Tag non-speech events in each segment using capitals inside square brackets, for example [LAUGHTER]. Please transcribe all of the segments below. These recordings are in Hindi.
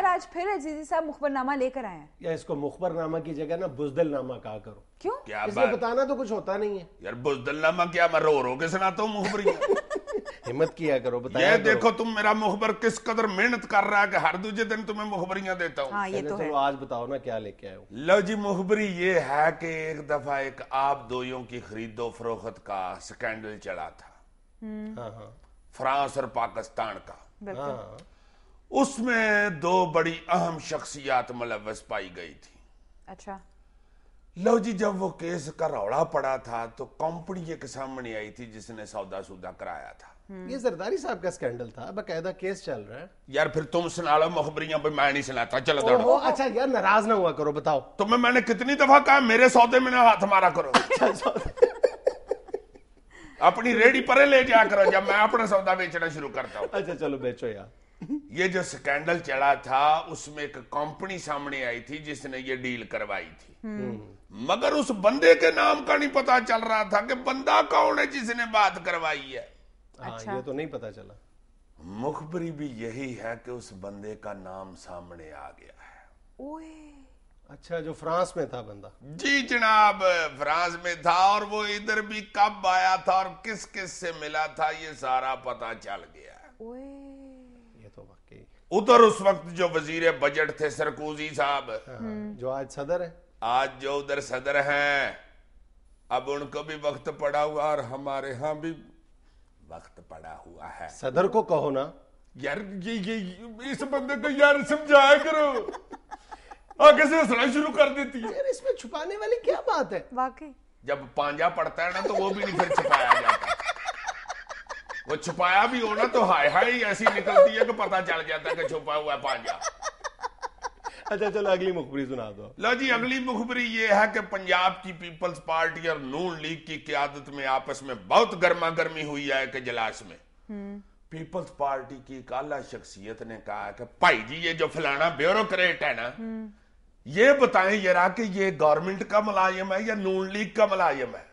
सर आज फिर अजीजी साहब मुखबरनामा लेकर आए हैं? या इसको मुखबरनामा की जगह ना बुजदिलनामा कहा करो। क्यों? क्या इसमें बताना तो कुछ होता नहीं है। यार बुजदलनामा क्या मैं रो रो के सुनाता हूँ मुखबरियाँ? [LAUGHS] हिम्मत किया करो बताया ये करो। देखो तुम मेरा मुखबर किस कदर मेहनत कर रहा है कि हर दूसरे दिन तुम्हें मुखबरियाँ देता हूँ। हाँ ये तो है। आज बताओ ना क्या लेके आयो लो जी मुखबरी ये है कि एक दफ़ा एक आप दोइयों की खरीदो फरोख्त का स्कैंडल चला था। हाँ हाँ। फ्रांस और पाकिस्तान का। हाँ। उसमें दो बड़ी अहम शख्सियात मुलवस पाई गई थी। अच्छा। लो जी जब वो केस का रौला पड़ा था तो कंपनी एक सामने आई थी जिसने सौदा सूदा कराया था। ये जरदारी साहब का स्कैंडल था बकायदा केस चल रहा है। यार फिर तुम सुना लो मुखबरियाँ भी मैं नहीं सुनाता चलो ओहो दौड़ो अच्छा यार नाराज़ ना हुआ करो बताओ। तुम्हें मैंने कितनी दफ़ा कहा मेरे सौदे में ना हाथ मारा करो। अपनी रेडी परे ले जाया करो जब मैं अपना सौदा बेचना शुरू करता हूँ। अच्छा चलो बेचो यार। ये जो स्कैंडल चला था उसमें एक कंपनी सामने आई थी जिसने ये डील करवाई थी। मगर उस बंदे के नाम का नहीं पता चल रहा था कि बंदा कौन है जिसने बात करवाई है। हाँ अच्छा। ये तो नहीं पता चला। मुखबरी भी यही है कि उस बंदे का नाम सामने आ गया है। ओए। अच्छा जो फ्रांस में था बंदा। जी जनाब फ्रांस में था और वो इधर भी कब आया था और किस किस से मिला था ये सारा पता चल गया है। ओए। उधर उस वक्त जो वज़ीर बजट थे सरकोजी साहब। हाँ, जो आज सदर है। आज जो उधर सदर हैं अब उनको भी वक्त पड़ा हुआ और हमारे यहाँ भी वक्त पड़ा हुआ है। सदर को कहो ना। यार ये ये, ये इस बंदे को यार समझाया करो। आगे से हंसना शुरू कर देती है। यार इसमें छुपाने वाली क्या बात है? वाकई। जब पांजा पड़ता है ना तो वो भी नहीं फिर छुपाया जाता। वो छुपाया भी हो ना तो हाय हाय ऐसी निकलती है कि पता चल जाता है कि छुपा हुआ है पांजा। अच्छा चलो अगली मुखबरी सुना दो। लो जी अगली मुखबरी ये है कि पंजाब की पीपल्स पार्टी और नून लीग की क्यादत में आपस में बहुत गर्मा गर्मी हुई है एक इजलास में। पीपल्स पार्टी की एक आला शख्सियत ने कहा कि भाई जी ये जो फलाना ब्यूरोक्रेट है ना ये बताएँ जरा कि ये गवर्नमेंट का मुलाजिम है या नून लीग का मुलाजिम है?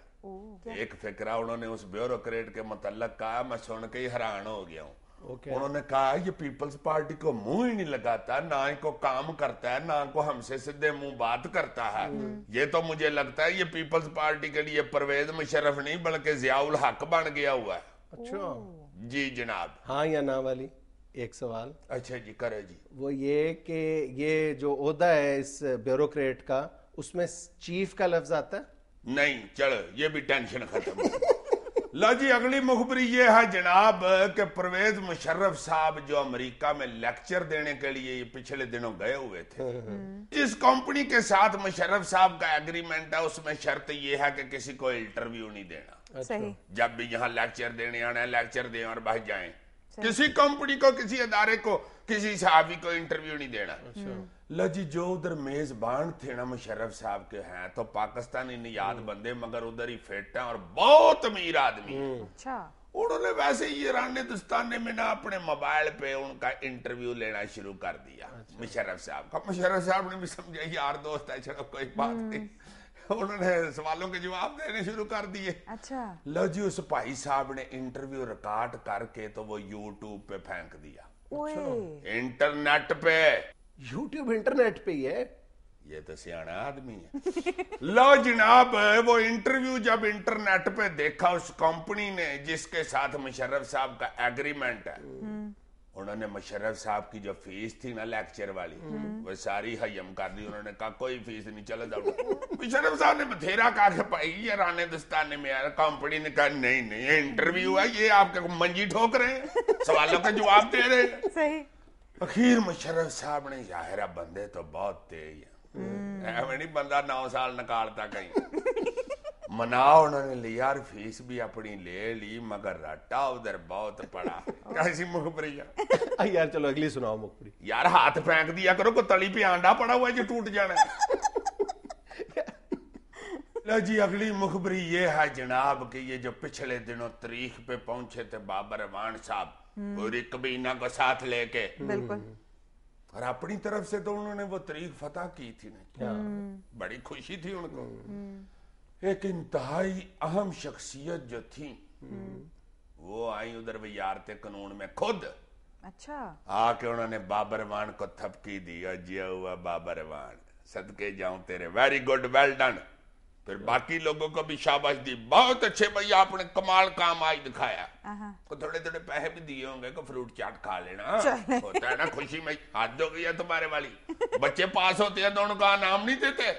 एक फिक्रा उन्होंने उस ब्यूरोक्रेट के मतलब कहा मैं सुन के ही हैरान हो गया हूँ। ओके उन्होंने कहा ये पीपल्स पार्टी को मुँह ही नहीं लगाता ना इनको काम करता है ना को हमसे सीधे मुँह बात करता है। ये तो मुझे लगता है ये पीपल्स पार्टी के लिए परवेज मुशरफ नहीं बल्कि जियाउल हक बन गया हुआ है। अच्छा। जी जनाब। हाँ या ना वाली एक सवाल। अच्छा जी करे जी। वो ये कि ये जो ओहदा है इस ब्यूरोक्रेट का उसमें चीफ का लफ्ज आता है? नहीं चलो ये भी टेंशन खत्म लो जी अगली मुखबरी ये है जनाब के परवेज मुशर्रफ साहब जो अमेरिका में लेक्चर देने के लिए ये पिछले दिनों गए हुए थे। जिस कंपनी के साथ मुशर्रफ साहब का एग्रीमेंट है उसमें शर्त ये है कि किसी को इंटरव्यू नहीं देना। सही। जब भी यहाँ लेक्चर देने आना है लेक्चर दें और बह जाएँ। किसी कंपनी को किसी अदारे को किसी सहाफी को इंटरव्यू नहीं देना। लो जी जो उधर मेजबान थे ना मुशर्रफ साहब के हैं तो पाकिस्तानी नियाद बंदे मगर उधर ही फिट हैं और बहुत अमीर आदमी। अच्छा। उन्होंने वैसे ही ईरान हिंदुस्तान में ना अपने मोबाइल पे उनका इंटरव्यू लेना शुरू कर दिया मुशर्रफ साहब का। मुशर्रफ साहब ने भी समझा यार दोस्त है चलो कोई बात नहीं। [LAUGHS] उन्होंने सवालों के जवाब देने शुरू कर दिए। अच्छा। लो जी उस भाई साहब ने इंटरव्यू रिकॉर्ड करके तो वो यूट्यूब पे फेंक दिया। इंटरनेट पे। यूट्यूब इंटरनेट पे ही है। ये तो सियाना आदमी है। [LAUGHS] लो जनाब वो इंटरव्यू जब इंटरनेट पे देखा उस कंपनी ने जिसके साथ मुशर्रफ साहब का एग्रीमेंट है। उन्होंने मुशर्रफ साहब की जो फ़ीस थी ना लेक्चर वाली वो सारी हयम कर दी। उन्होंने कहा कोई फ़ीस नहीं चलो जाओ। [LAUGHS] मुशर्रफ साहब ने बथेरा कहा कि भाई ये राने दस्ताने में यार कंपनी ने कहा नहीं नहीं ये इंटरव्यू है ये आपके मंजी ठोक रहे हैं। सवालों का जवाब दे रहे हैं। [LAUGHS] सही। अखीर मुशर्रफ साहब ने ज़ाहिर बंदे तो बहुत तेज है। हम्म। बंदा नौ साल निकालता कहीं। मना उन्होंने लिया और फ़ीस भी अपनी ले ली मगर रट्टा उधर बहुत पड़ा। [LAUGHS] कैसी मुखबरिया आ, [LAUGHS] यार चलो अगली सुनाओ मुखबरी। यार हाथ फेंक दिया करो को तली पे आंडा पड़ा हुआ है जो टूट जाना है। [LAUGHS] लो जी अगली मुखबरी ये है जनाब कि ये जो पिछले दिनों तारीख पे पहुँचे थे बाबर रवान साहब पूरी कबीना को साथ लेके। बिल्कुल। और अपनी तरफ़ से तो उन्होंने वो तारीख फतह की थी ना। बड़ी खुशी थी उनको। एक इंतहाई अहम शख्सियत जो थी वो आई उधर वजारत कानून में खुद। अच्छा। आके उन्होंने बाबरवान को थपकी दी और जिया हुआ बाबरवान सदके जाऊँ तेरे। वेरी गुड वेल डन फिर बाकी लोगों को भी शाबाश दी। बहुत अच्छे भैया आपने कमाल काम आज दिखाया। को थोड़े थोड़े पैसे भी दिए होंगे को फ्रूट चाट खा लेना। होता है ना खुशी में। हाथ धो गई है तुम्हारे वाली। बच्चे पास होते हैं तो उनका नाम नहीं देते।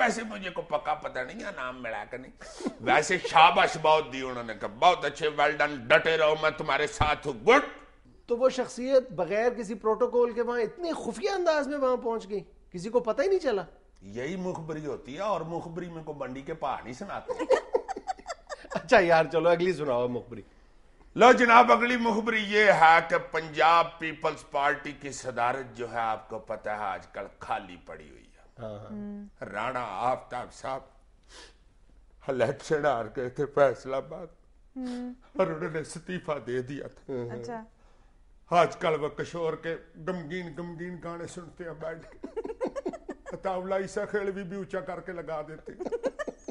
वैसे मुझे को पक्का पता नहीं है नाम मिला कर नहीं। वैसे शाबाश बहुत दी उन्होंने कहा बहुत अच्छे वेल डन डटे रहो मैं तुम्हारे साथ हूँ। गुड तो वो शख्सियत बगैर किसी प्रोटोकॉल के वहाँ इतने खुफिया अंदाज में वहाँ पहुँच गई। किसी को पता ही नहीं चला। यही मुखबरी होती है और मुखबरी में को बंडी के पहाड़ नहीं सुनाते। [LAUGHS] अच्छा यार चलो अगली सुनाओ मुखबरी। लो जनाब अगली मुखबरी ये है कि पंजाब पीपल्स पार्टी की सदारत जो है आपको पता है आजकल खाली पड़ी हुई है हाँ हाँ राणा आफ्ताब साहब इलेक्शन हार गए थे फैसलाबाद और उन्होंने इस्तीफा दे दिया था अच्छा आजकल वो किशोर के गमगीन गमगीन गाने सुनते हैं बैठ के तावला ईसा खेल भी, भी ऊंचा करके लगा देते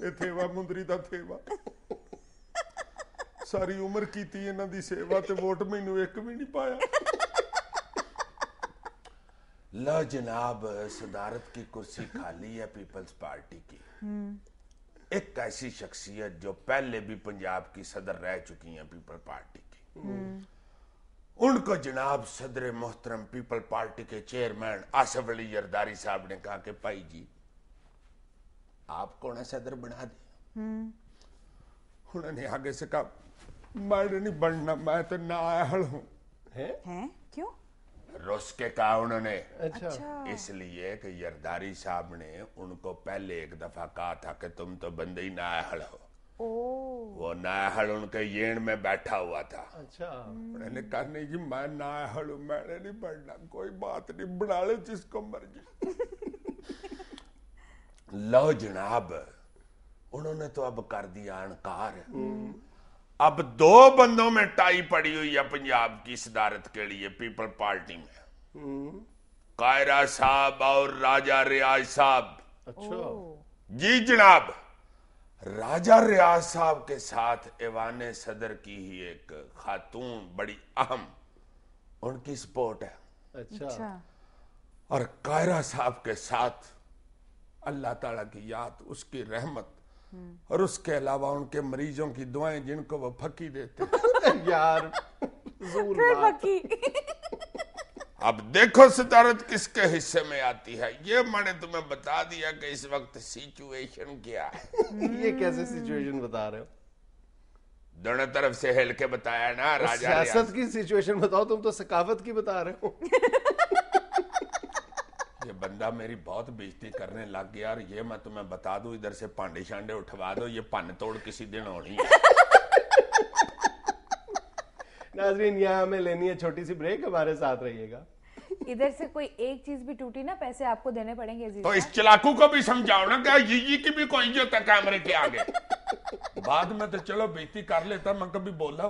ਇਹ ਥੇਵਾ ਮੁੰਦਰੀ ਦਾ ਥੇਵਾ ਸਾਰੀ ਉਮਰ ਕੀਤੀ ਇਹਨਾਂ ਦੀ ਸੇਵਾ ਤੇ ਵੋਟ ਮੈਨੂੰ ਇੱਕ ਵੀ ਨਹੀਂ ਪਾਇਆ लो जनाब सदारत की कुर्सी खाली है पीपल्स पार्टी की। एक ऐसी शख्सियत जो पहले भी पंजाब की सदर रह चुकी हैं पीपल पार्टी की। उनको जनाब सदर मोहतरम पीपल पार्टी के चेयरमैन आसफ अली जरदारी साहब ने कहा कि भाई जी आपको ना सदर बना दे? उन्होंने आगे से कहा मैं नहीं बनना मैं तो नाअहल हूँ। है? हैं? क्यों? रुस के कहा उन्होंने अच्छा। अच्छा। इसलिए कि जरदारी साहब ने उनको पहले एक दफ़ा कहा था कि तुम तो बंदे ही नाअहल हो। ओ। वो नाअहल उनके येण में बैठा हुआ था। अच्छा। उन्होंने कहा नहीं जी मैं नाअहल हूँ मैंने नहीं पढ़ना कोई बात नहीं बना ले जिसको मर्ज़ी। [LAUGHS] लो जनाब उन्होंने तो अब कर दिया अनकार अब दो बंदों में टाई पड़ी हुई है पंजाब की सदारत के लिए पीपल पार्टी में। हम्म, कायरा साहब और राजा रियाज साहब। अच्छा। जी जनाब राजा रियाज साहब के साथ ऐवान सदर की ही एक खातून बड़ी अहम उनकी सपोर्ट है। अच्छा। अच्छा। और कायरा साहब के साथ अल्लाह ताला की याद उसकी रहमत और उसके अलावा उनके मरीजों की दुआएँ जिनको वो फकी देते [LAUGHS] यार अब देखो सदारत किसके हिस्से में आती है। ये मैंने तुम्हें बता दिया कि इस वक्त सिचुएशन क्या है। [LAUGHS] ये कैसे सिचुएशन बता रहे हो? दोनों तरफ़ से हिल के बताया ना राजा सियासत की सिचुएशन बताओ तुम तो सकाफत की बता रहे हो। [LAUGHS] बंदा मेरी बहुत बेइज्जती करने लग गया और ये मैं तुम्हें बता दूँ इधर से पांडे शांडे उठवा दो ये पन तोड़ किसी दिन होनी है। [LAUGHS] नाजरीन यहाँ हमें लेनी है छोटी सी ब्रेक हमारे साथ रहिएगा। इधर से कोई एक चीज़ भी टूटी ना पैसे आपको देने पड़ेंगे तो इस चलाकू को भी समझाओ ना क्या जीजी की भी कोई इज़्ज़त है कैमरे के आगे। [LAUGHS] बाद में तो चलो बेइज्जती कर लेता मैं कभी बोला